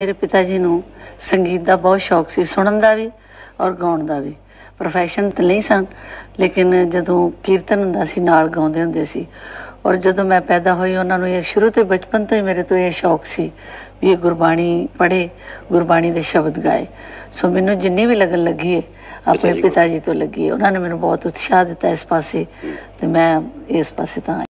ਮੇਰੇ ਪਿਤਾ ਜੀ ਨੂੰ ਸੰਗੀਤ ਦਾ ਬਹੁਤ ਸ਼ੌਕ ਸੀ ਸੁਣਨ ਦਾ ਵੀ ਔਰ ਗਾਉਣ ਦਾ ਵੀ। ਪ੍ਰੋਫੈਸ਼ਨ ਤਾਂ ਨਹੀਂ ਸਨ ਲੇਕਿਨ ਜਦੋਂ ਕੀਰਤਨ ਹੁੰਦਾ ਸੀ ਨਾਲ ਗਾਉਂਦੇ ਹੁੰਦੇ ਸੀ। ਔਰ ਜਦੋਂ ਮੈਂ ਪੈਦਾ ਹੋਈ ਉਹਨਾਂ ਨੂੰ ਇਹ ਸ਼ੁਰੂ ਤੋਂ ਹੀ ਬਚਪਨ ਤੋਂ ਹੀ ਮੇਰੇ ਤੋਂ ਇਹ ਸ਼ੌਕ ਸੀ ਵੀ ਇਹ ਗੁਰਬਾਣੀ ਪੜ੍ਹੇ ਗੁਰਬਾਣੀ ਦੇ ਸ਼ਬਦ ਗਾਏ। ਸੋ ਮੈਨੂੰ ਜਿੰਨੀ ਵੀ ਲਗਨ ਲੱਗੀ ਹੈ ਆਪਣੇ ਪਿਤਾ ਜੀ ਤੋਂ ਲੱਗੀ ਹੈ ਉਹਨਾਂ ਨੇ ਮੈਨੂੰ ਬਹੁਤ ਉਤਸ਼ਾਹ ਦਿੱਤਾ ਇਸ ਪਾਸੇ। ਤੇ ਮੈਂ ਇਸ ਪਾਸੇ ਤਾਂ